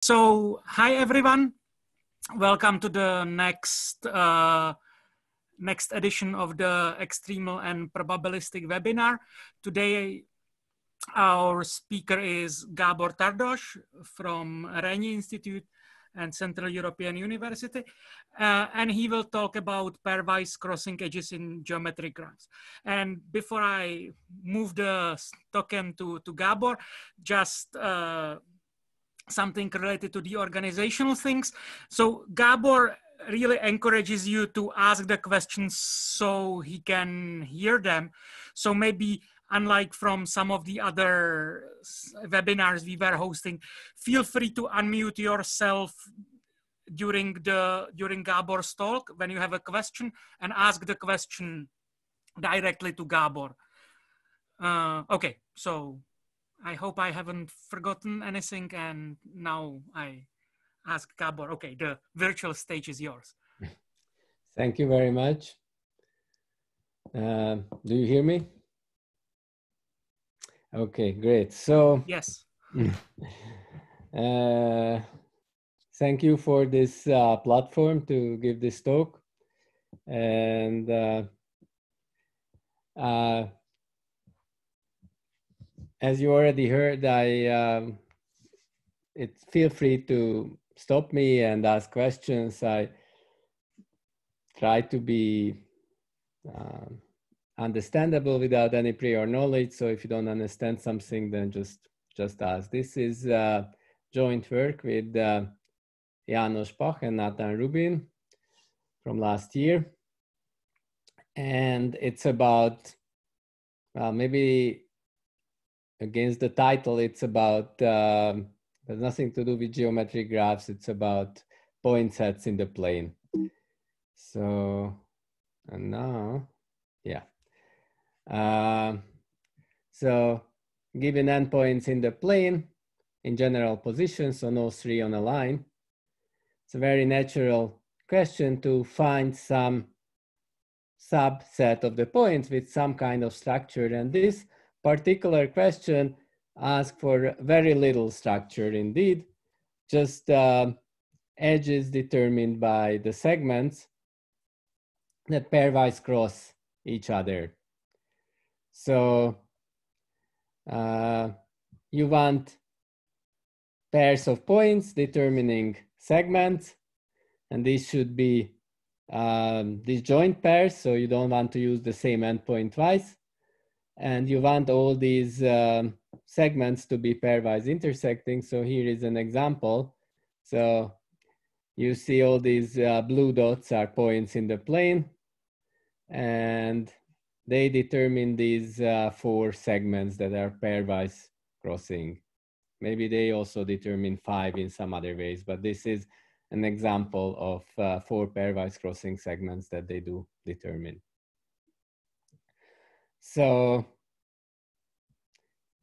So, hi everyone. Welcome to the next uh, next edition of the extremal and probabilistic webinar. Today, our speaker is Gabor Tardos from Rényi Institute and Central European University. Uh, and he will talk about pairwise crossing edges in geometric graphs. And before I move the token to, to Gabor, just uh, something related to the organizational things. So Gabor really encourages you to ask the questions so he can hear them. So maybe unlike from some of the other webinars we were hosting, feel free to unmute yourself during the during Gabor's talk when you have a question and ask the question directly to Gabor. Uh, okay, so I hope I haven't forgotten anything and now I ask Gabor, okay, the virtual stage is yours. Thank you very much. Uh, do you hear me? Okay, great. So yes. uh, thank you for this uh, platform to give this talk. And uh, uh as you already heard, I um, it feel free to stop me and ask questions. I try to be um, understandable without any prior knowledge. So if you don't understand something, then just just ask. This is uh, joint work with uh, János Pach and Natan Rubin from last year. And it's about, well, maybe against the title, it's about, um, there's nothing to do with geometric graphs. It's about point sets in the plane. So, and now, yeah. Uh, so given endpoints in the plane in general position, so no three on a line, it's a very natural question to find some subset of the points with some kind of structure. And this particular question asks for very little structure indeed, just uh, edges determined by the segments that pairwise cross each other. So uh, you want pairs of points determining segments, and these should be um, disjoint pairs, so you don't want to use the same endpoint twice. And you want all these um, segments to be pairwise intersecting. So here is an example. So you see all these uh, blue dots are points in the plane. And they determine these uh, four segments that are pairwise crossing. Maybe they also determine five in some other ways, but this is an example of uh, four pairwise crossing segments that they do determine. So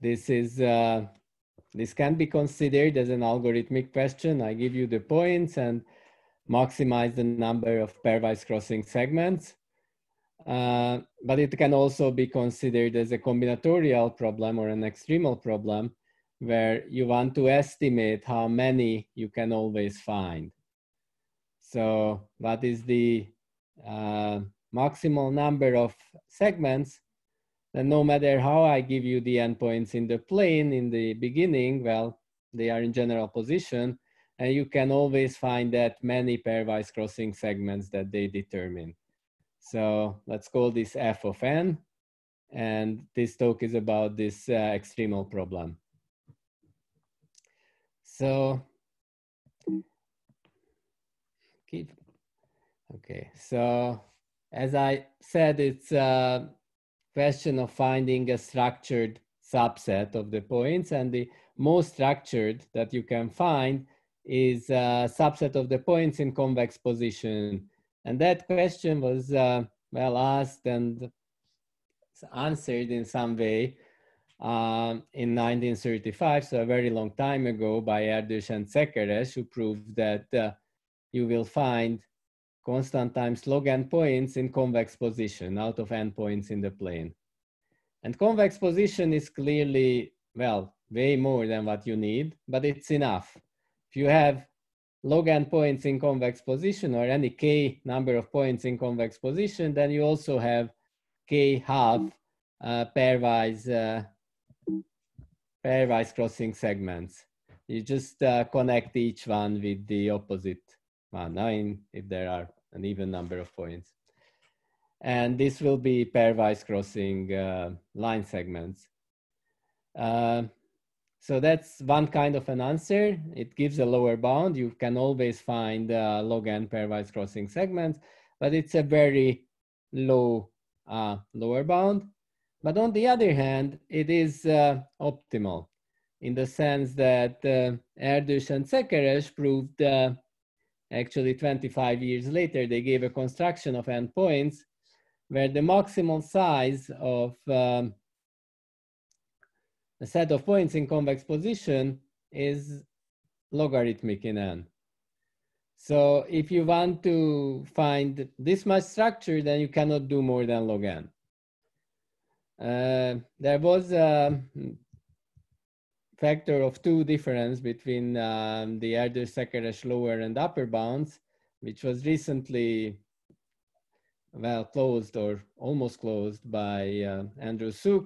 this is uh, this can be considered as an algorithmic question. I give you the points and maximize the number of pairwise crossing segments. Uh, but it can also be considered as a combinatorial problem or an extremal problem where you want to estimate how many you can always find. So what is the uh, maximal number of segments? Then no matter how I give you the endpoints in the plane in the beginning, well, they are in general position, and you can always find that many pairwise crossing segments that they determine. So let's call this f of n. And this talk is about this uh, extremal problem. So, keep, okay. So as I said, it's a question of finding a structured subset of the points and the most structured that you can find is a subset of the points in convex position. And that question was, uh, well, asked and answered in some way um, in 1935, so a very long time ago, by Erdős and Szekeres, who proved that uh, you will find constant times log n points in convex position out of n points in the plane. And convex position is clearly, well, way more than what you need, but it's enough. if you have log n points in convex position or any k number of points in convex position, then you also have k half uh, pairwise uh, pairwise crossing segments. You just uh, connect each one with the opposite one, nine if there are an even number of points. And this will be pairwise crossing uh, line segments. Uh, so that's one kind of an answer. It gives a lower bound. You can always find uh, log n pairwise crossing segments, but it's a very low uh, lower bound. But on the other hand, it is uh, optimal in the sense that uh, Erdős and Szekeres proved uh, actually 25 years later, they gave a construction of endpoints where the maximum size of um, a set of points in convex position is logarithmic in n. So if you want to find this much structure, then you cannot do more than log n. Uh, there was a factor of two difference between um, the Erdős-Szekeres lower and upper bounds, which was recently well closed or almost closed by uh, Andrew Suk.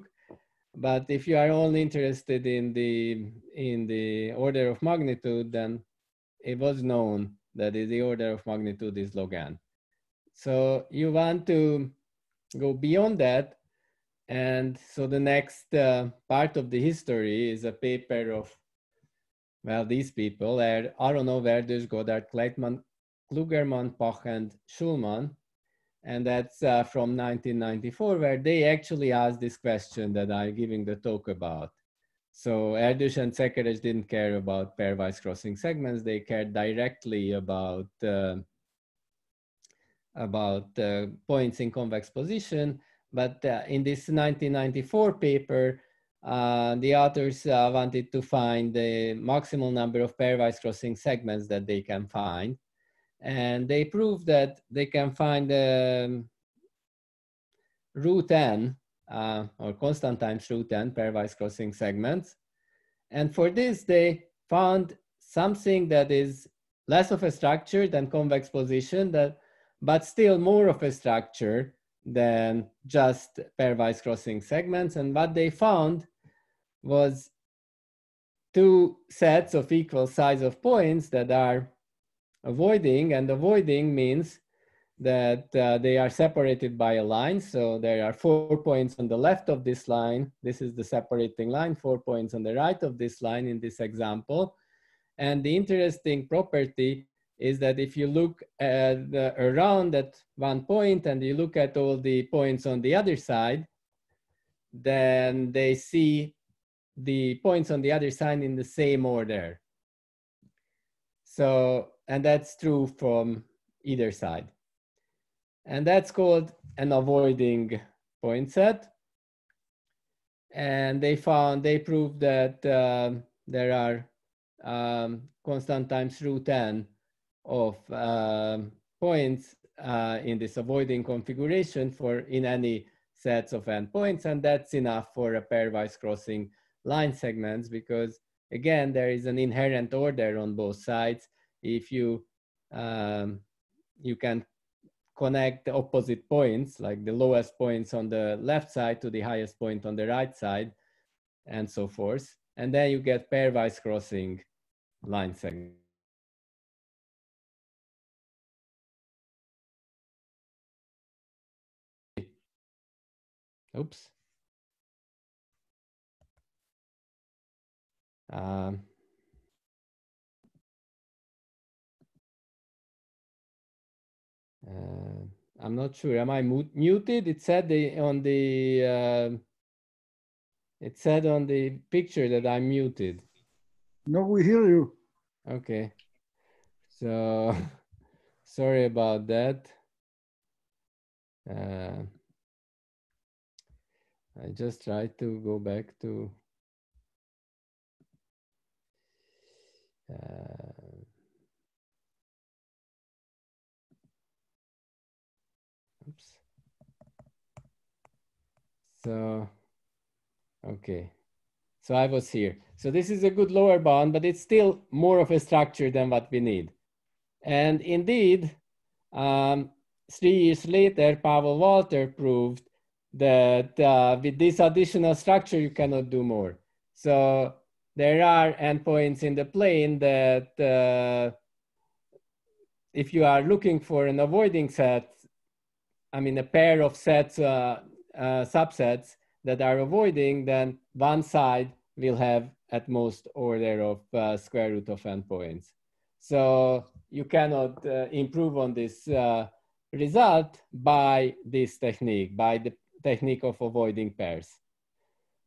But if you are only interested in the in the order of magnitude, then it was known that the order of magnitude is log n. So you want to go beyond that. And so the next uh, part of the history is a paper of, well, these people, are Aronov, Erdős, Goddard, Kleitman, Klugerman, Pach, and Schulman. And that's uh, from 1994, where they actually asked this question that I'm giving the talk about. So Erdős and Szekeres didn't care about pairwise crossing segments. They cared directly about, uh, about uh, points in convex position. But uh, in this 1994 paper, uh, the authors uh, wanted to find the maximal number of pairwise crossing segments that they can find. And they proved that they can find um, root n uh, or constant times root n pairwise crossing segments. And for this, they found something that is less of a structure than convex position, that, but still more of a structure than just pairwise crossing segments. And what they found was two sets of equal size of points that are avoiding, and avoiding means that uh, they are separated by a line. So there are four points on the left of this line. This is the separating line, four points on the right of this line in this example. And the interesting property is that if you look at the, around at one point and you look at all the points on the other side, then they see the points on the other side in the same order. So, and that's true from either side. And that's called an avoiding point set. And they found, they proved that uh, there are um, constant times root n of uh, points uh, in this avoiding configuration for in any sets of endpoints. And that's enough for a pairwise crossing line segments because again, there is an inherent order on both sides. If you, um, you can connect the opposite points, like the lowest points on the left side to the highest point on the right side, and so forth. And then you get pairwise crossing line segments. Oops. Um, uh, I'm not sure. Am I muted? It said the, on the uh, it said on the picture that I'm muted. No, we hear you. Okay. So sorry about that. Uh, I just tried to go back to uh, oops. So, okay. So I was here. So this is a good lower bound, but it's still more of a structure than what we need. And indeed, um, three years later, Pavel Valtr proved that uh, with this additional structure, you cannot do more. So there are endpoints in the plane that uh, if you are looking for an avoiding set, I mean, a pair of sets, uh, uh, subsets that are avoiding, then one side will have at most order of uh, square root of endpoints. So you cannot uh, improve on this result by this technique, by the technique of avoiding pairs.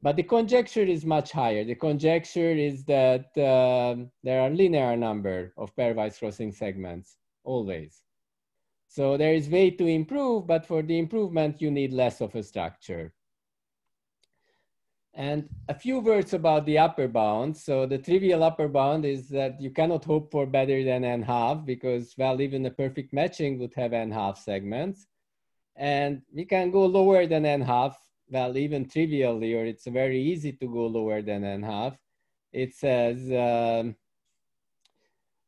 But the conjecture is much higher. The conjecture is that uh, there are linear number of pairwise crossing segments, always. So there is way to improve, but for the improvement, you need less of a structure. And a few words about the upper bound. So the trivial upper bound is that you cannot hope for better than n half because, well, even a perfect matching would have n half segments. And you can go lower than n half, well, even trivially, or it's very easy to go lower than n half. It says um,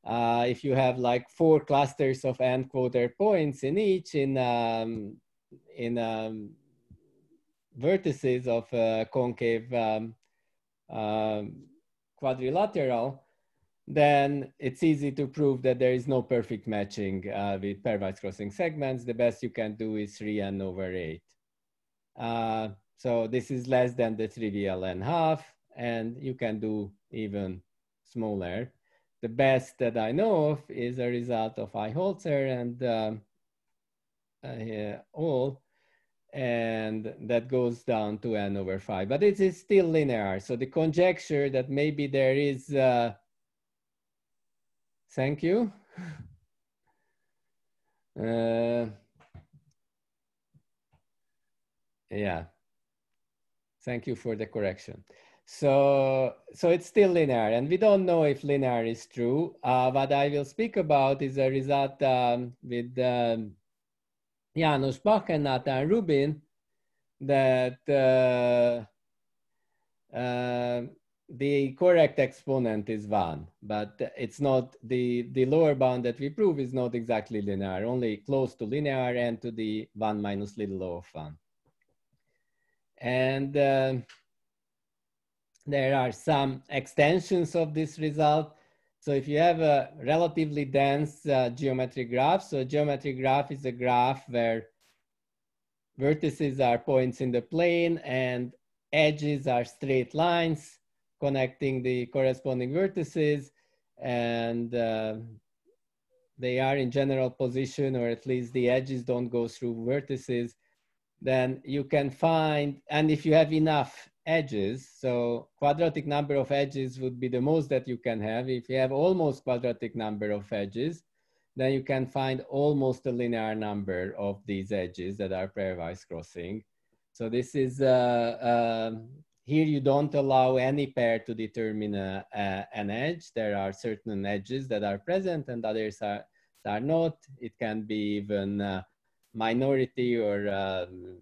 uh, if you have like four clusters of n quarter points in each in um, in um, vertices of a concave um, um, quadrilateral, then it's easy to prove that there is no perfect matching uh, with pairwise crossing segments. The best you can do is 3n over 8. Uh, so this is less than the trivial n half, and you can do even smaller. The best that I know of is a result of Aichholzer and um, uh, all and that goes down to n over 5. But it is still linear. So the conjecture that maybe there is, uh, thank you. Uh, yeah, thank you for the correction. So, so it's still linear, and we don't know if linear is true. Uh, what I will speak about is a result um, with um, János Pach and Natan Rubin that uh, uh, the correct exponent is one, but it's not the, the lower bound that we prove is not exactly linear, only close to linear and to the one minus little o of one. And uh, there are some extensions of this result. So if you have a relatively dense uh, geometric graph, so a geometric graph is a graph where vertices are points in the plane and edges are straight lines connecting the corresponding vertices and uh, they are in general position or at least the edges don't go through vertices, then you can find, and if you have enough edges. So quadratic number of edges would be the most that you can have. If you have almost quadratic number of edges, then you can find almost a linear number of these edges that are pairwise crossing. So this is, uh, uh, here you don't allow any pair to determine a, a, an edge. There are certain edges that are present and others are, are not. It can be even uh, minority or um,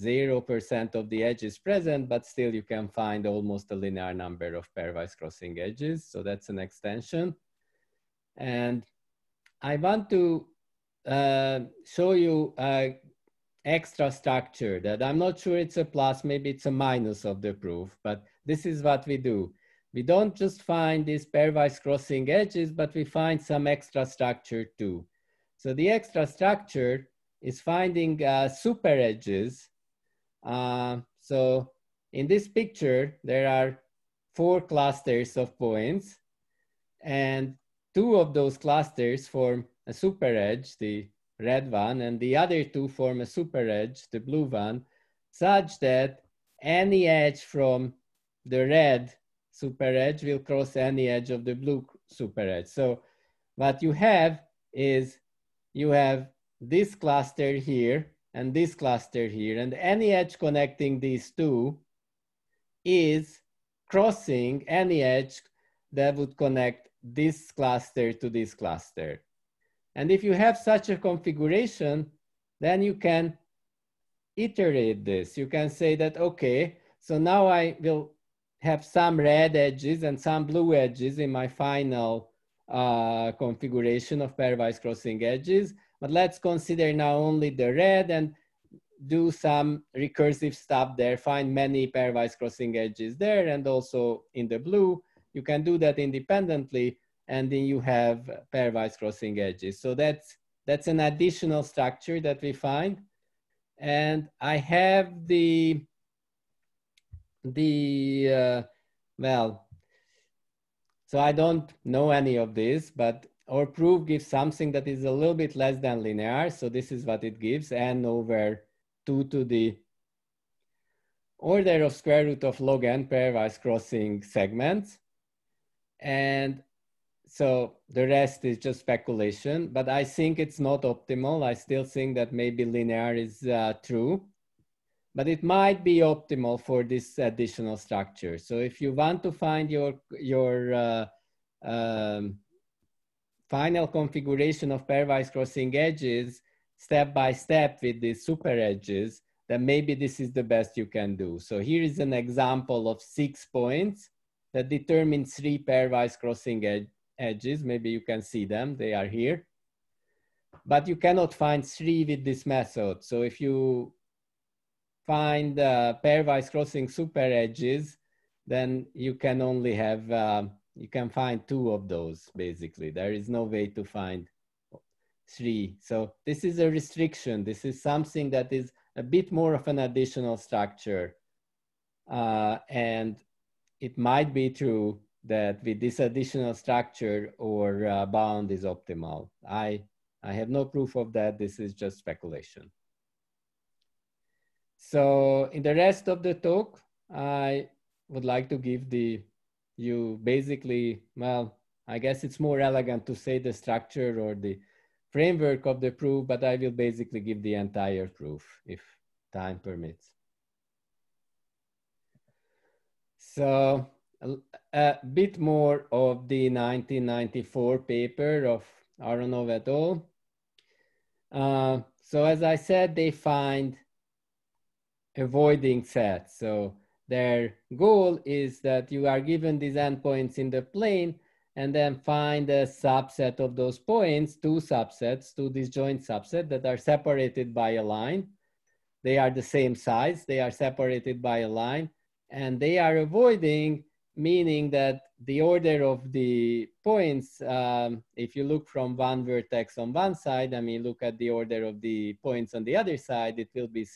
0% of the edges present, but still you can find almost a linear number of pairwise crossing edges. So that's an extension. And I want to uh, show you a extra structure that I'm not sure it's a plus, maybe it's a minus of the proof, but this is what we do. We don't just find these pairwise crossing edges, but we find some extra structure too. So the extra structure is finding uh, super edges uh, so in this picture, there are four clusters of points and two of those clusters form a super edge, the red one, and the other two form a super edge, the blue one, such that any edge from the red super edge will cross any edge of the blue super edge. So what you have is you have this cluster here and this cluster here. And any edge connecting these two is crossing any edge that would connect this cluster to this cluster. And if you have such a configuration, then you can iterate this. You can say that, okay, so now I will have some red edges and some blue edges in my final uh, configuration of pairwise crossing edges. But let's consider now only the red and do some recursive stuff there, find many pairwise crossing edges there and also in the blue. You can do that independently and then you have pairwise crossing edges. So that's, that's an additional structure that we find. And I have the, the uh, well, so I don't know any of this, but our proof gives something that is a little bit less than linear. So this is what it gives, n over 2 to the order of square root of log n pairwise crossing segments. And so the rest is just speculation, but I think it's not optimal. I still think that maybe linear is uh, true, but it might be optimal for this additional structure. So if you want to find your, your uh, um, final configuration of pairwise crossing edges step by step with these super edges, then maybe this is the best you can do. So here is an example of six points that determine three pairwise crossing ed edges. Maybe you can see them, they are here. But you cannot find three with this method. So if you find uh, pairwise crossing super edges, then you can only have uh, you can find two of those basically. There is no way to find three. So this is a restriction. This is something that is a bit more of an additional structure. Uh, and it might be true that with this additional structure or uh, bound is optimal. I, I have no proof of that. This is just speculation. So in the rest of the talk, I would like to give the you basically, well, I guess it's more elegant to say the structure or the framework of the proof, but I will basically give the entire proof if time permits. So a, bit more of the 1994 paper of Aronov et al. Uh, so as I said, they find avoiding sets. So their goal is that you are given these endpoints in the plane and then find a subset of those points, two subsets, two disjoint subset that are separated by a line. They are the same size, they are separated by a line, and they are avoiding, meaning that the order of the points, um, if you look from one vertex on one side, I mean, look at the order of the points on the other side, it will be,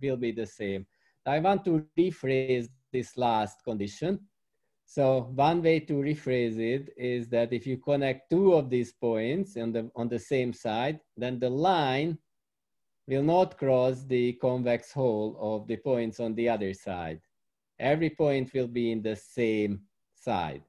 will be the same. I want to rephrase this last condition. So one way to rephrase it is that if you connect two of these points on the, on the same side, then the line will not cross the convex hull of the points on the other side. Every point will be in the same side.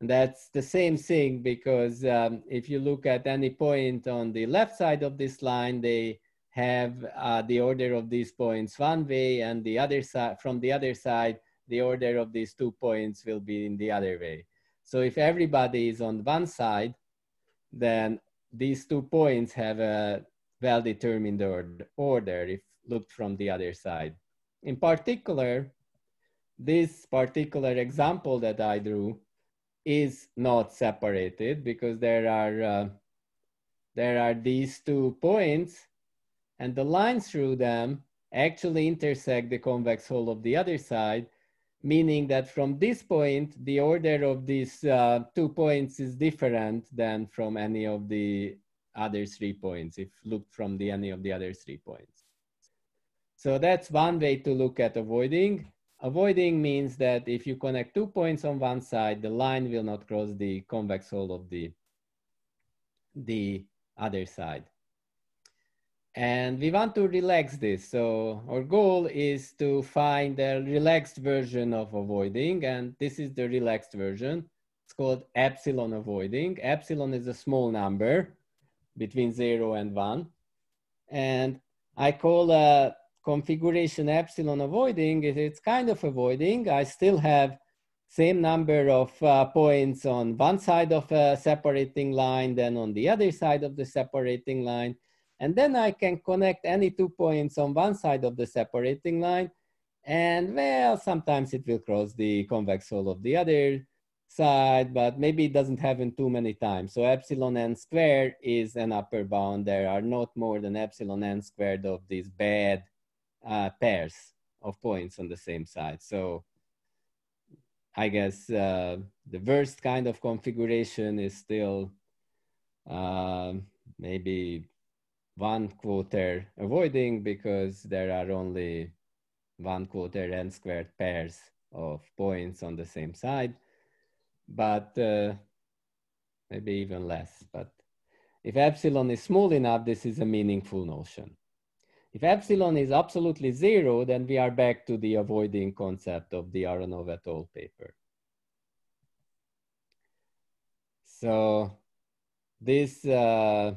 And that's the same thing because um, if you look at any point on the left side of this line, they have uh, the order of these points one way and the other side from the other side the order of these two points will be in the other way so if everybody is on one side then these two points have a well-determined order if looked from the other side in particular this particular example that i drew is not separated because there are uh, there are these two points and the lines through them actually intersect the convex hull of the other side, meaning that from this point, the order of these uh, two points is different than from any of the other three points, if looked from the any of the other three points. So that's one way to look at avoiding. Avoiding means that if you connect two points on one side, the line will not cross the convex hull of the, the other side. And we want to relax this. So our goal is to find a relaxed version of avoiding. And this is the relaxed version. It's called epsilon avoiding. Epsilon is a small number between zero and one. And I call a configuration epsilon avoiding, it's kind of avoiding. I still have same number of uh, points on one side of a separating line than on the other side of the separating line. And then I can connect any two points on one side of the separating line. And well, sometimes it will cross the convex hull of the other side, but maybe it doesn't happen too many times. So epsilon n squared is an upper bound. There are not more than epsilon n squared of these bad uh, pairs of points on the same side. So I guess uh, the worst kind of configuration is still uh, maybe one quarter avoiding because there are only one quarter n squared pairs of points on the same side but uh, maybe even less. But if epsilon is small enough, this is a meaningful notion. If epsilon is absolutely zero, then we are back to the avoiding concept of the Aronov et al. paper. So this uh,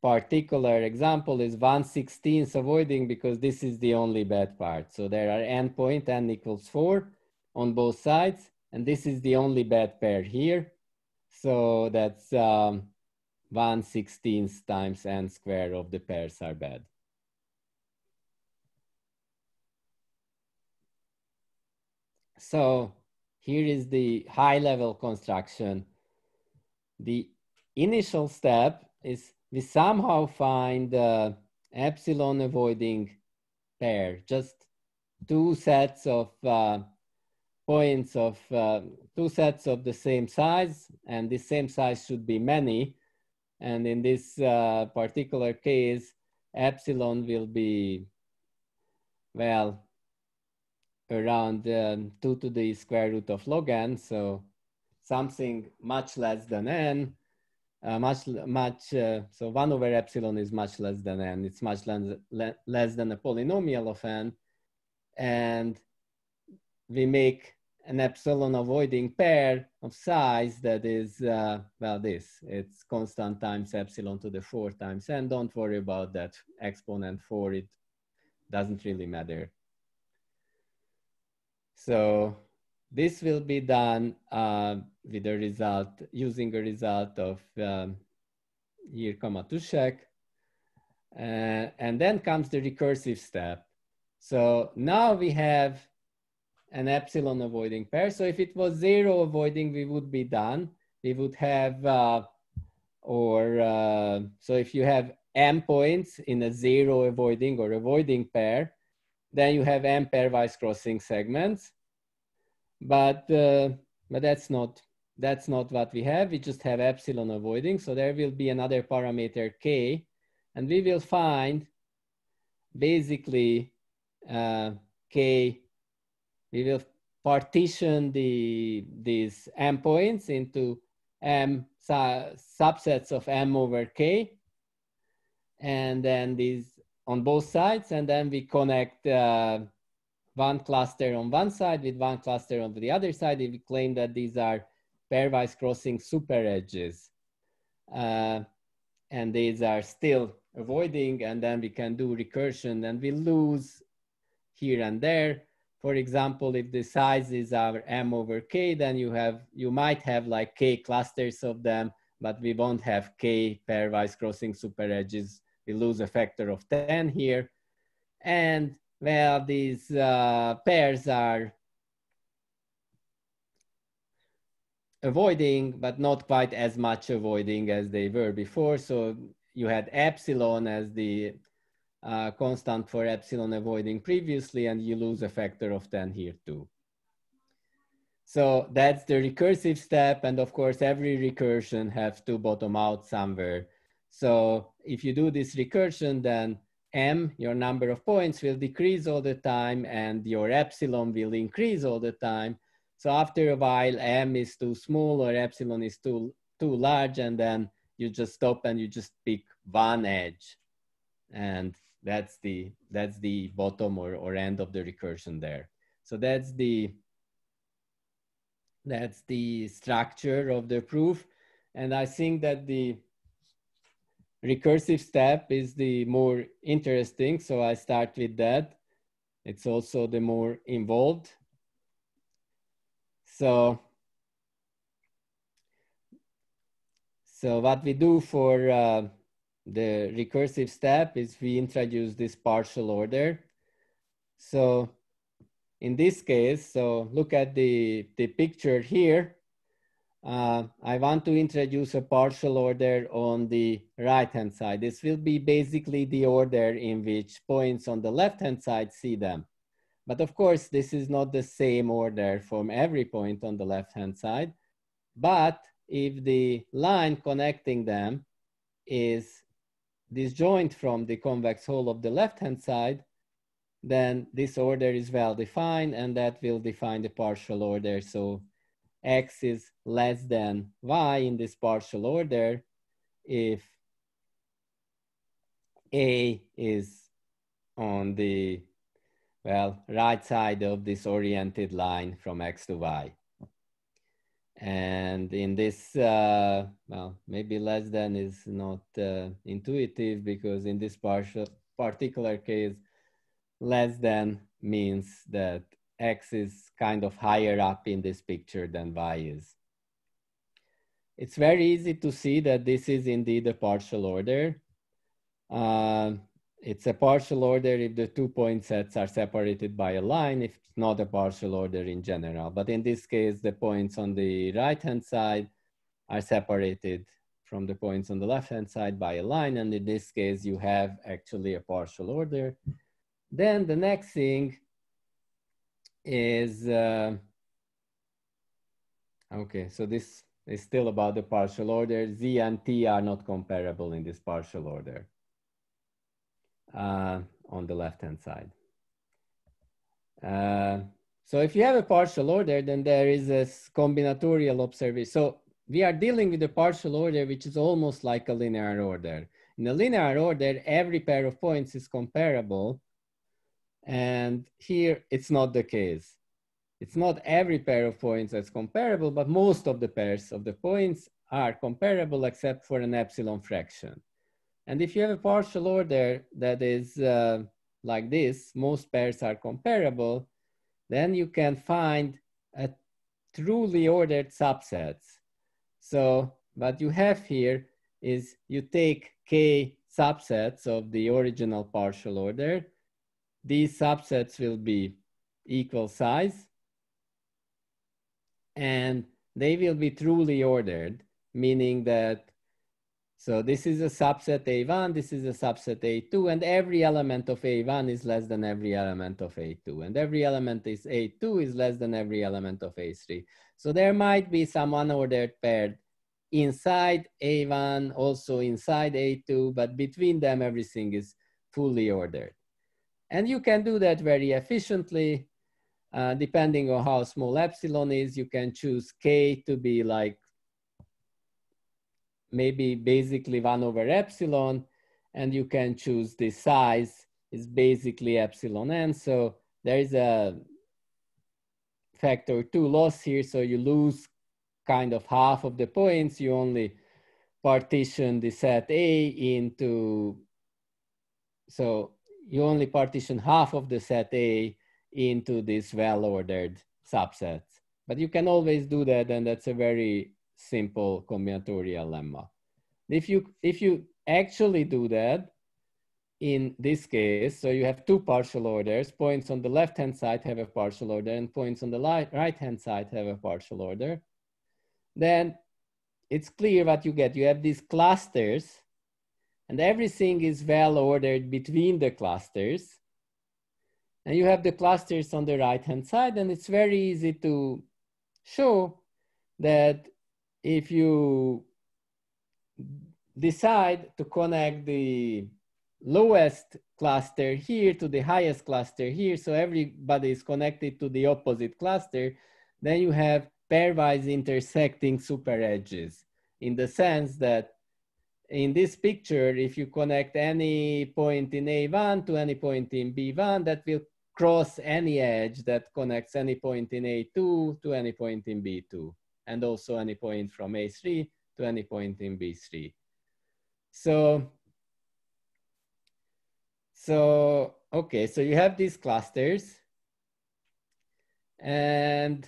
particular example is 1 16th avoiding because this is the only bad part. So there are n point, n equals 4 on both sides. And this is the only bad pair here. So that's um, 1 16th times n square of the pairs are bad. So here is the high level construction. The initial step is we somehow find uh, epsilon avoiding pair, just two sets of uh, points of uh, two sets of the same size, and this same size should be many. And in this uh, particular case, epsilon will be, well, around um, 2 to the square root of log n, so something much less than n, uh, much, much, uh, so 1 over epsilon is much less than n. It's much less, less than a polynomial of n. And we make an epsilon avoiding pair of size that is, uh, well, this, it's constant times epsilon to the four times n. Don't worry about that exponent four, it doesn't really matter. So this will be done uh, with a result, using a result of um, Jirka-Matoušek. Uh, and then comes the recursive step. So now we have an epsilon avoiding pair. So if it was zero avoiding, we would be done. We would have, uh, or uh, so if you have m points in a zero avoiding or avoiding pair, then you have m pairwise crossing segments. But uh, but that's not that's not what we have. We just have epsilon avoiding. So there will be another parameter k, and we will find basically uh, k we will partition the, these m points into m su subsets of m over k. And then these on both sides. And then we connect uh, one cluster on one side with one cluster on the other side. If we claim that these are pairwise crossing super edges. Uh, and these are still avoiding. And then we can do recursion and we lose here and there for example, if the size is our m over k, then you have you might have like k clusters of them, but we won't have k pairwise crossing super edges. We lose a factor of 10 here. And well, these uh, pairs are avoiding, but not quite as much avoiding as they were before. So you had epsilon as the uh, constant for epsilon avoiding previously, and you lose a factor of 10 here too. So that's the recursive step. And of course, every recursion has to bottom out somewhere. So if you do this recursion, then m, your number of points, will decrease all the time, and your epsilon will increase all the time. So after a while, m is too small or epsilon is too, too large, and then you just stop and you just pick one edge. And that's the that's the bottom or, or end of the recursion there. So that's the that's the structure of the proof. And i think that the recursive step is the more interesting. So i start with that. It's also the more involved. So so what we do for uh, the recursive step is we introduce this partial order. So in this case, so look at the, the picture here. Uh, I want to introduce a partial order on the right-hand side. This will be basically the order in which points on the left-hand side see them. But of course, this is not the same order from every point on the left-hand side. But if the line connecting them is disjoint from the convex hull of the left-hand side, then this order is well defined and that will define the partial order. So x is less than y in this partial order if a is on the well right side of this oriented line from x to y and in this uh, well maybe less than is not uh, intuitive because in this partial particular case less than means that x is kind of higher up in this picture than y is. It's very easy to see that this is indeed a partial order. Uh, it's a partial order if the two point sets are separated by a line, if it's not a partial order in general. But in this case, the points on the right-hand side are separated from the points on the left-hand side by a line. And in this case, you have actually a partial order. Then the next thing is, uh, okay, so this is still about the partial order. Z and T are not comparable in this partial order uh, on the left-hand side. Uh, so if you have a partial order, then there is a combinatorial observation. So we are dealing with a partial order, which is almost like a linear order. In a linear order, every pair of points is comparable and here it's not the case. It's not every pair of points that's comparable, but most of the pairs of the points are comparable except for an epsilon fraction. And if you have a partial order that is uh, like this, most pairs are comparable, then you can find a truly ordered subsets. So what you have here is you take k subsets of the original partial order these subsets will be equal size and they will be truly ordered, meaning that, so this is a subset A1, this is a subset A2, and every element of A1 is less than every element of A2, and every element is A2 is less than every element of A3. So there might be some unordered pair inside A1, also inside A2, but between them, everything is fully ordered. And you can do that very efficiently. Uh, depending on how small epsilon is, you can choose k to be like maybe basically one over epsilon, and you can choose the size is basically epsilon n. So there is a factor two loss here, so you lose kind of half of the points. You only partition the set A into, so you only partition half of the set A into this well-ordered subsets. But you can always do that, and that's a very simple combinatorial lemma. If you, if you actually do that, in this case, so you have two partial orders, points on the left-hand side have a partial order and points on the right-hand side have a partial order, then it's clear what you get. You have these clusters and everything is well ordered between the clusters. And you have the clusters on the right hand side, and it's very easy to show that if you decide to connect the lowest cluster here to the highest cluster here, so everybody is connected to the opposite cluster, then you have pairwise intersecting super edges in the sense that in this picture, if you connect any point in A1 to any point in B1, that will cross any edge that connects any point in A2 to any point in B2, and also any point from A3 to any point in B3. So, so okay, so you have these clusters, and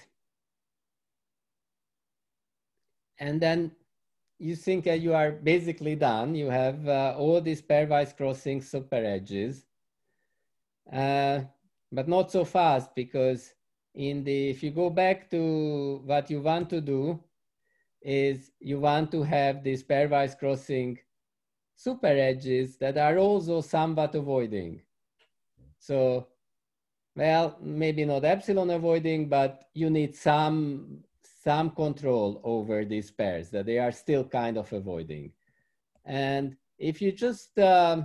and then you think you are basically done. You have uh, all these pairwise crossing super edges. Uh, but not so fast because in the, if you go back to what you want to do is you want to have these pairwise crossing super edges that are also somewhat avoiding. So, well, maybe not epsilon avoiding, but you need some, some control over these pairs that they are still kind of avoiding. And if you just uh,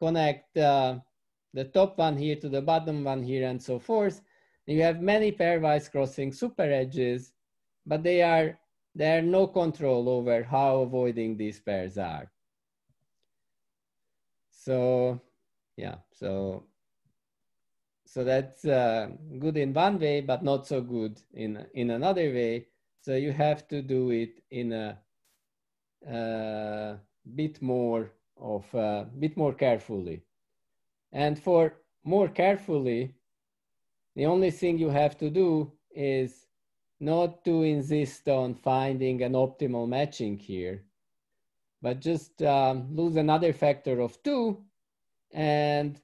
connect uh, the top one here to the bottom one here and so forth, you have many pairwise crossing super edges, but they are there are no control over how avoiding these pairs are. So yeah, so so that's uh, good in one way, but not so good in in another way. So you have to do it in a uh, bit more of a uh, bit more carefully. And for more carefully, the only thing you have to do is not to insist on finding an optimal matching here, but just um, lose another factor of two and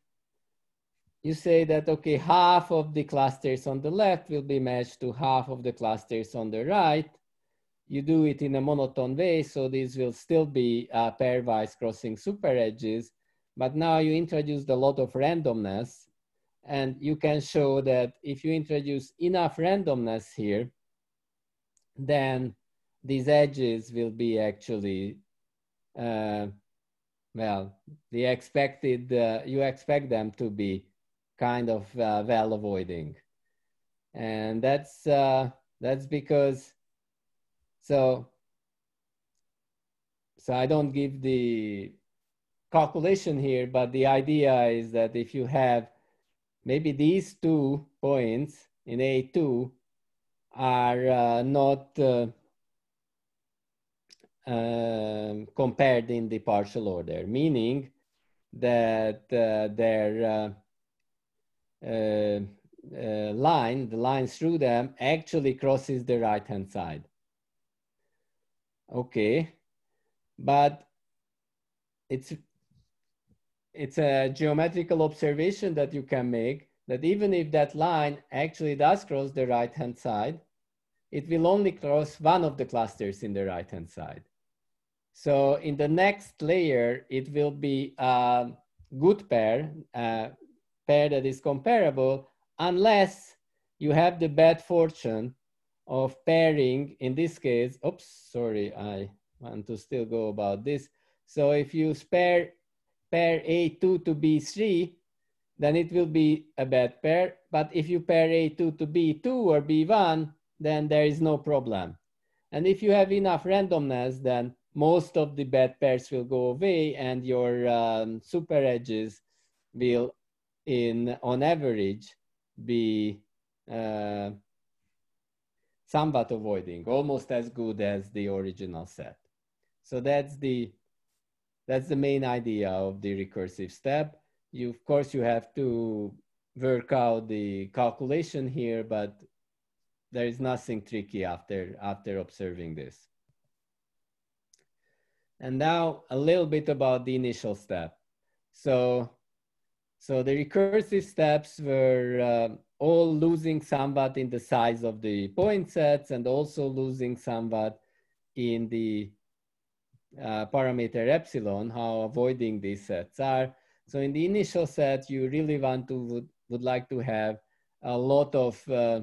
you say that, okay, half of the clusters on the left will be matched to half of the clusters on the right. You do it in a monotone way, so these will still be uh, pairwise crossing super edges, but now you introduced a lot of randomness, and you can show that if you introduce enough randomness here, then these edges will be actually, uh, well, the expected, uh, you expect them to be kind of uh, well avoiding. And that's, uh, that's because, so, so I don't give the calculation here, but the idea is that if you have maybe these two points in A2 are uh, not uh, um, compared in the partial order, meaning that uh, their uh, uh, line, the line through them, actually crosses the right-hand side. Okay, but it's it's a geometrical observation that you can make that even if that line actually does cross the right-hand side, it will only cross one of the clusters in the right-hand side. So in the next layer, it will be a good pair, a pair that is comparable, unless you have the bad fortune of pairing, in this case, oops, sorry, I want to still go about this. So if you pair, pair A2 to B3, then it will be a bad pair. But if you pair A2 to B2 or B1, then there is no problem. And if you have enough randomness, then most of the bad pairs will go away and your um, super edges will, in on average, be uh, somewhat avoiding, almost as good as the original set. So that's the, that's the main idea of the recursive step you of course you have to work out the calculation here, but there is nothing tricky after, after observing this. And now a little bit about the initial step. So, so the recursive steps were uh, all losing somewhat in the size of the point sets and also losing somewhat in the uh, parameter epsilon, how avoiding these sets are. So in the initial set, you really want to, would, would like to have a lot of uh,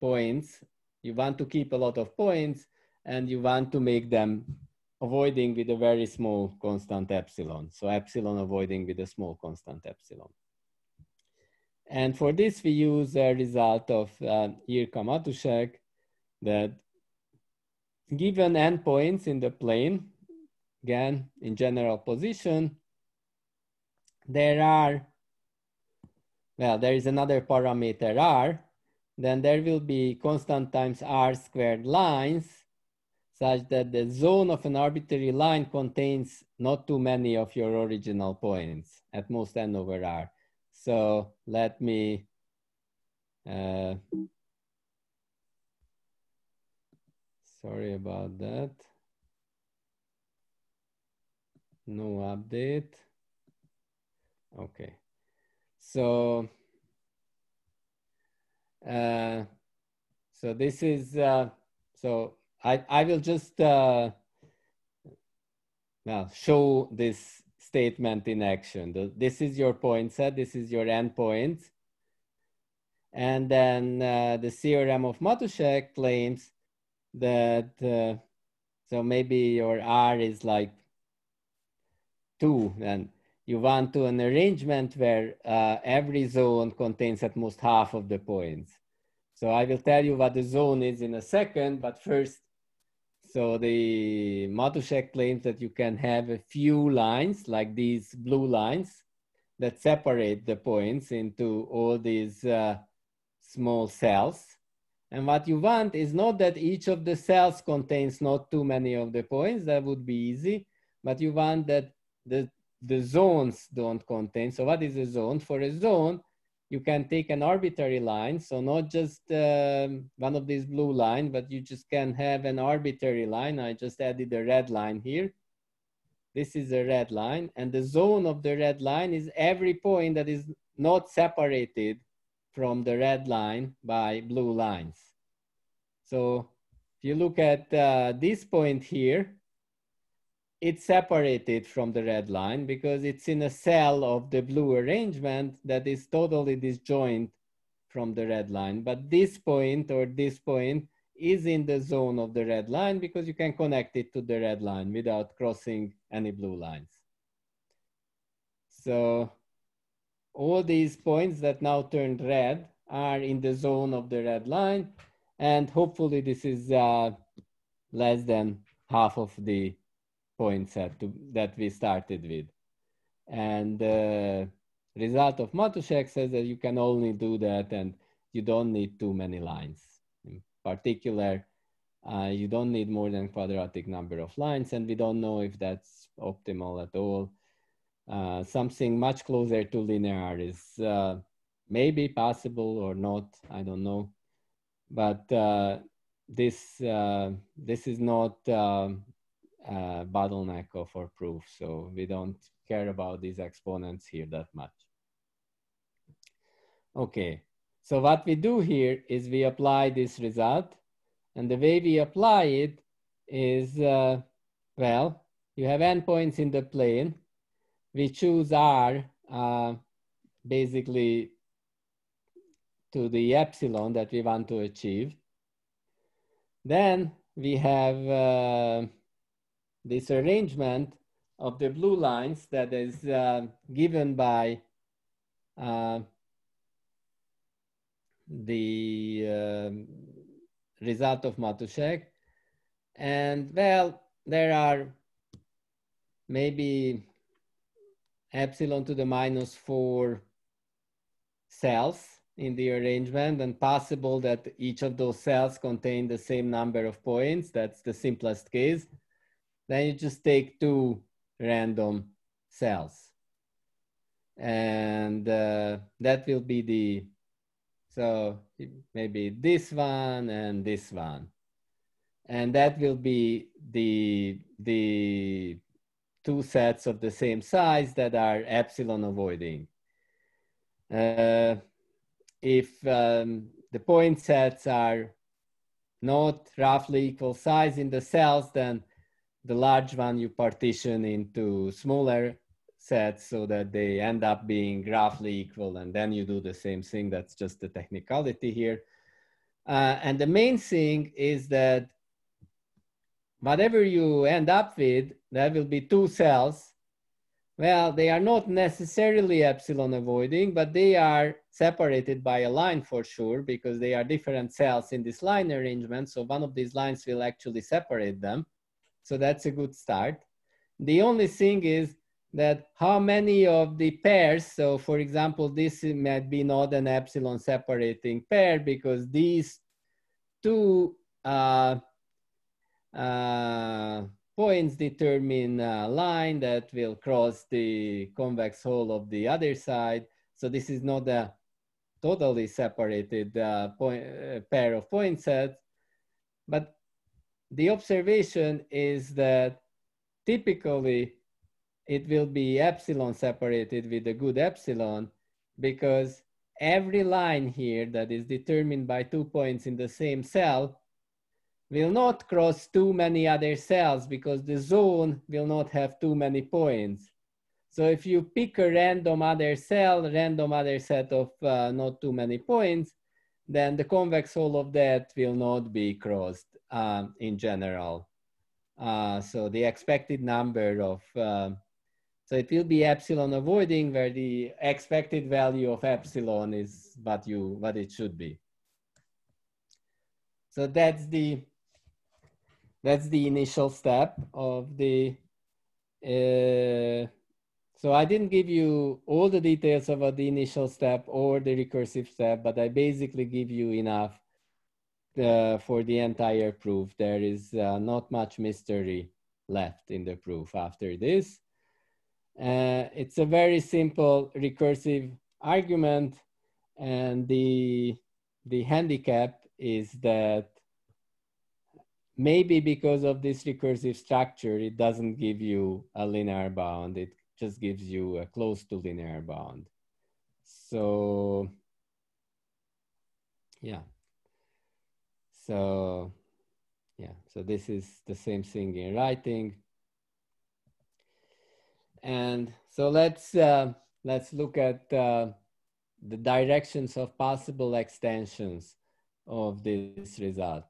points. You want to keep a lot of points and you want to make them avoiding with a very small constant epsilon. So epsilon avoiding with a small constant epsilon. And for this, we use a result of uh, Jirka Matoušek that given endpoints in the plane, again, in general position, there are, well, there is another parameter r, then there will be constant times r squared lines such that the zone of an arbitrary line contains not too many of your original points, at most n over r. So let me, uh, sorry about that. No update. Okay. So, uh, so this is, uh, so I, I will just uh, now show this statement in action. This is your point set, this is your endpoint. And then uh, the theorem of Matoušek claims that, uh, so maybe your R is like two, and you want to an arrangement where uh, every zone contains at most half of the points. So I will tell you what the zone is in a second, but first, so the Matoušek claims that you can have a few lines like these blue lines that separate the points into all these uh, small cells. And what you want is not that each of the cells contains not too many of the points, that would be easy, but you want that the, the zones don't contain. So what is a zone? For a zone, you can take an arbitrary line. So not just um, one of these blue line, but you just can have an arbitrary line. I just added a red line here. This is a red line. And the zone of the red line is every point that is not separated from the red line by blue lines. So if you look at uh, this point here, it's separated from the red line because it's in a cell of the blue arrangement that is totally disjoint from the red line. But this point or this point is in the zone of the red line because you can connect it to the red line without crossing any blue lines. So all these points that now turned red are in the zone of the red line. And hopefully this is uh, less than half of the point set to, that we started with. And the uh, result of Matoušek says that you can only do that and you don't need too many lines. In particular, uh, you don't need more than quadratic number of lines and we don't know if that's optimal at all. Uh, something much closer to linear is uh, maybe possible or not, I don't know. But uh, this, uh, this is not um, uh, bottleneck of our proof. So we don't care about these exponents here that much. Okay, so what we do here is we apply this result. And the way we apply it is, uh, well, you have endpoints in the plane. We choose R uh, basically to the epsilon that we want to achieve. Then we have uh, this arrangement of the blue lines that is uh, given by uh, the uh, result of Matoušek. And well, there are maybe epsilon to the minus four cells in the arrangement and possible that each of those cells contain the same number of points. That's the simplest case. Then you just take two random cells. And uh, that will be the, so maybe this one and this one. And that will be the, the two sets of the same size that are epsilon avoiding. Uh, if um, the point sets are not roughly equal size in the cells, then the large one you partition into smaller sets so that they end up being roughly equal and then you do the same thing that's just the technicality here. Uh, and the main thing is that whatever you end up with there will be two cells. Well they are not necessarily epsilon avoiding but they are separated by a line for sure because they are different cells in this line arrangement. So one of these lines will actually separate them so that's a good start. The only thing is that how many of the pairs, so for example, this might be not an epsilon separating pair because these two uh, uh, points determine a line that will cross the convex hull of the other side. So this is not a totally separated uh, point, uh, pair of point sets, but the observation is that typically it will be epsilon separated with a good epsilon because every line here that is determined by two points in the same cell will not cross too many other cells because the zone will not have too many points. So if you pick a random other cell, random other set of uh, not too many points, then the convex hull of that will not be crossed um, in general. Uh, so the expected number of, uh, so it will be epsilon avoiding where the expected value of epsilon is what you, what it should be. So that's the that's the initial step of the, uh, so I didn't give you all the details about the initial step or the recursive step, but I basically give you enough uh, for the entire proof. There is uh, not much mystery left in the proof after this. Uh, it's a very simple recursive argument and the, the handicap is that maybe because of this recursive structure, it doesn't give you a linear bound. It just gives you a close to linear bound. So, yeah. So, yeah, so this is the same thing in writing. And so let's, uh, let's look at uh, the directions of possible extensions of this result.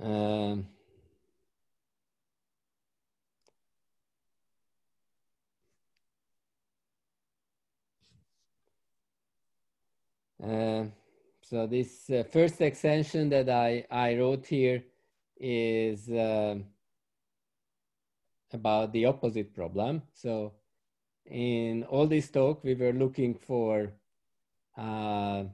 Um, uh, so this uh, first extension that I, I wrote here is uh, about the opposite problem. So in all this talk, we were looking for uh,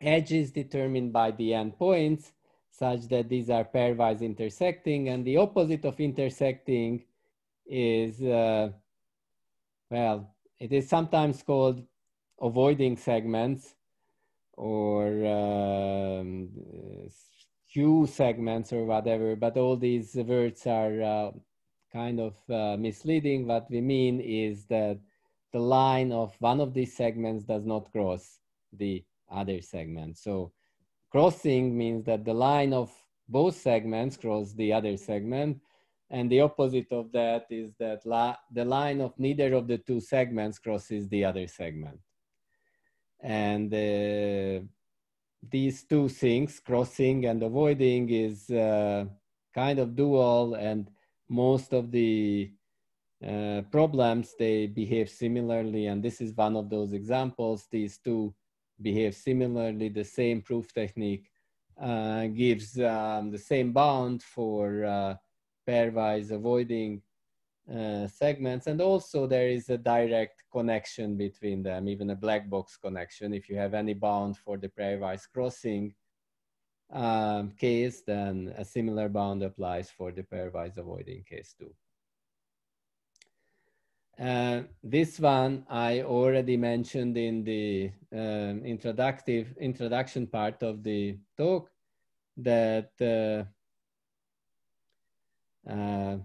edges determined by the endpoints such that these are pairwise intersecting and the opposite of intersecting is, uh, well, it is sometimes called avoiding segments or um, skew segments or whatever, but all these words are uh, kind of uh, misleading. What we mean is that the line of one of these segments does not cross the other segment. So crossing means that the line of both segments cross the other segment. And the opposite of that is that the line of neither of the two segments crosses the other segment. And uh, these two things, crossing and avoiding, is uh, kind of dual, and most of the uh, problems they behave similarly. And this is one of those examples. These two behave similarly. The same proof technique uh, gives um, the same bound for uh, pairwise avoiding uh, segments. And also there is a direct connection between them, even a black box connection. If you have any bound for the pairwise crossing um, case, then a similar bound applies for the pairwise avoiding case too. Uh, this one I already mentioned in the um, introductive introduction part of the talk that uh, uh,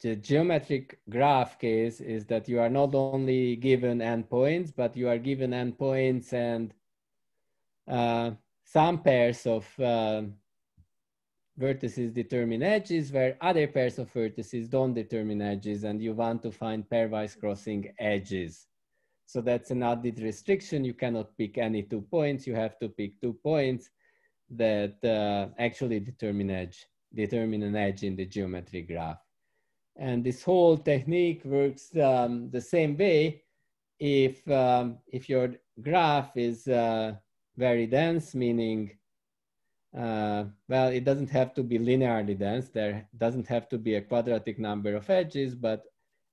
the geometric graph case is that you are not only given endpoints, but you are given endpoints and uh, some pairs of um, vertices determine edges where other pairs of vertices don't determine edges and you want to find pairwise crossing edges. So that's an added restriction. You cannot pick any two points. You have to pick two points that uh, actually determine edge, determine an edge in the geometric graph. And this whole technique works um, the same way if, um, if your graph is uh, very dense, meaning uh, well, it doesn't have to be linearly dense. There doesn't have to be a quadratic number of edges, but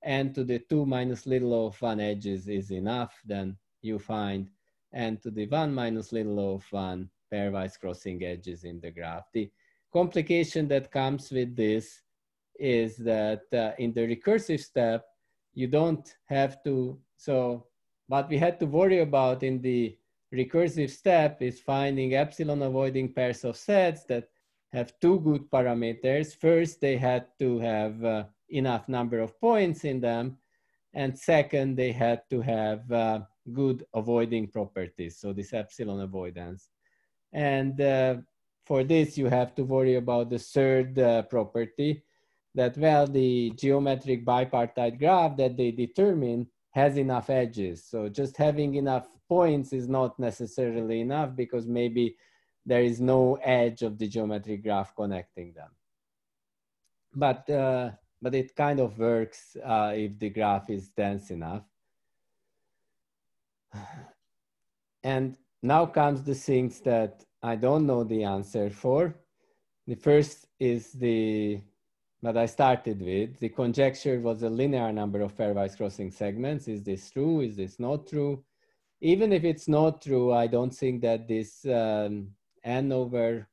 n to the 2 minus little of 1 edges is enough. Then you find n to the 1 minus little of 1 pairwise crossing edges in the graph. The complication that comes with this is that uh, in the recursive step, you don't have to, so what we had to worry about in the recursive step is finding epsilon avoiding pairs of sets that have two good parameters. First, they had to have uh, enough number of points in them. And second, they had to have uh, good avoiding properties, so this epsilon avoidance. And uh, for this, you have to worry about the third uh, property, that, well, the geometric bipartite graph that they determine has enough edges. So just having enough points is not necessarily enough because maybe there is no edge of the geometric graph connecting them. But, uh, but it kind of works uh, if the graph is dense enough. And now comes the things that I don't know the answer for. The first is the that I started with. The conjecture was a linear number of pairwise crossing segments. Is this true? Is this not true? Even if it's not true, I don't think that this um, n over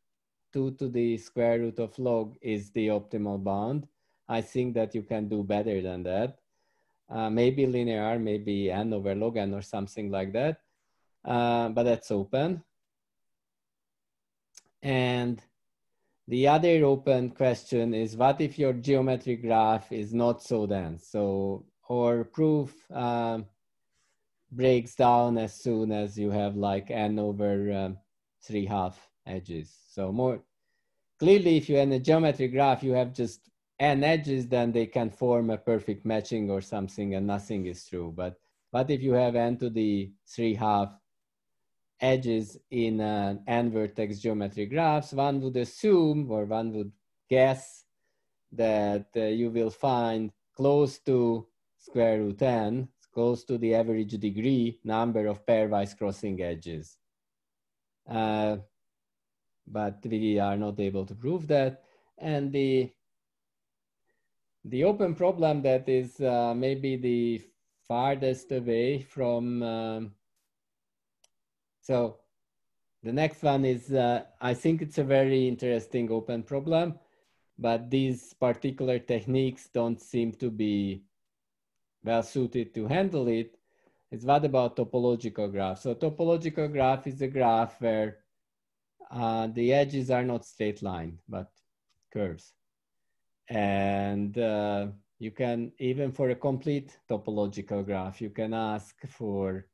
2 to the square root of log is the optimal bound. I think that you can do better than that. Uh, maybe linear, maybe n over log n or something like that. Uh, but that's open. And the other open question is what if your geometric graph is not so dense? So, or proof um, breaks down as soon as you have like n over um, 3 half edges. So more clearly, if you have a geometric graph, you have just n edges, then they can form a perfect matching or something and nothing is true. But, but if you have n to the 3 half edges in an n vertex geometry graphs, one would assume or one would guess that uh, you will find close to square root n, close to the average degree number of pairwise crossing edges. Uh, but we are not able to prove that. And the, the open problem that is uh, maybe the farthest away from um, so the next one is, uh, I think it's a very interesting open problem, but these particular techniques don't seem to be well suited to handle it. it. Is what about topological graph? So topological graph is a graph where uh, the edges are not straight line, but curves. And uh, you can, even for a complete topological graph, you can ask for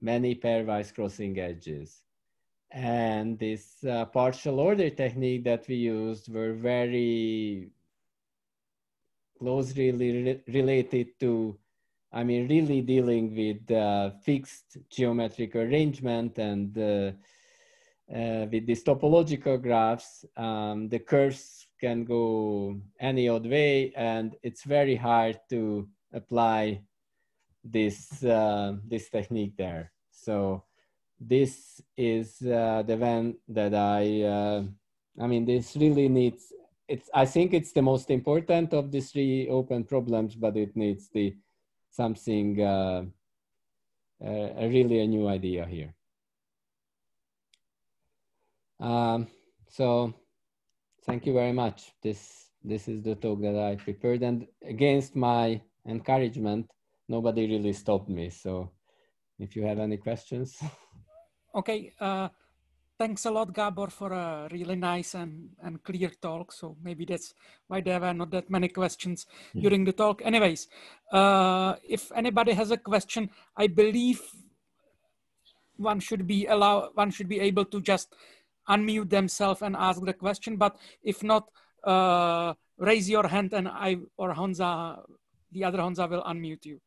many pairwise crossing edges. And this uh, partial order technique that we used were very closely re related to, I mean, really dealing with uh, fixed geometric arrangement and uh, uh, with these topological graphs, um, the curves can go any odd way, and it's very hard to apply this uh, this technique there. So this is uh, the one that I uh, I mean this really needs it's I think it's the most important of the three open problems, but it needs the something uh, uh really a new idea here. Um, so thank you very much. This this is the talk that I prepared, and against my encouragement, nobody really stopped me. So if you have any questions. Okay. Uh, thanks a lot, Gabor, for a really nice and, and clear talk. So maybe that's why there were not that many questions yeah. during the talk. Anyways, uh, if anybody has a question, I believe one should be allowed, one should be able to just unmute themselves and ask the question. But if not, uh, raise your hand and I or Honza, the other Honza will unmute you.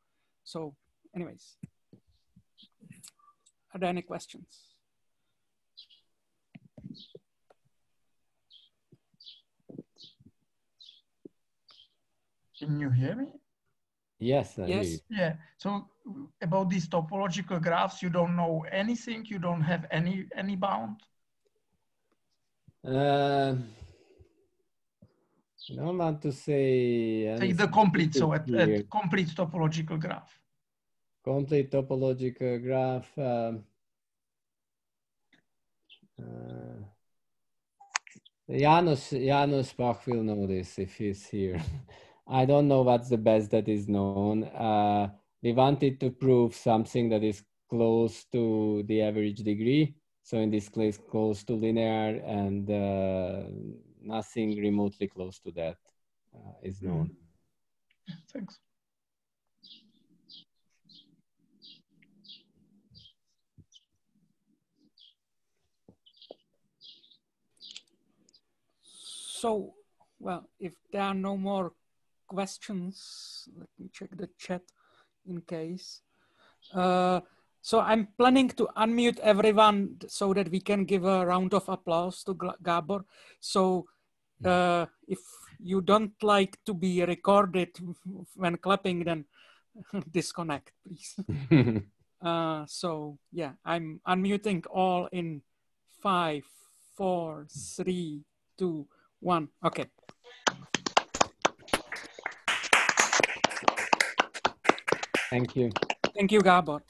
So anyways. Are there any questions? Can you hear me? Yes. yes. Yeah. So about these topological graphs, you don't know anything. You don't have any any bound. Uh, I don't want to say. The complete. So at, at complete topological graph complete topological graph. Um, uh, János, János Pach will know this if he's here. I don't know what's the best that is known. Uh, we wanted to prove something that is close to the average degree. So in this case, close to linear and uh, nothing remotely close to that uh, is known. Mm. Thanks. So, well, if there are no more questions, let me check the chat in case. Uh, so I'm planning to unmute everyone so that we can give a round of applause to Gabor. So uh, if you don't like to be recorded when clapping, then disconnect, please. uh, so yeah, I'm unmuting all in five, four, three, two, one. Okay. Thank you. Thank you, Gabor.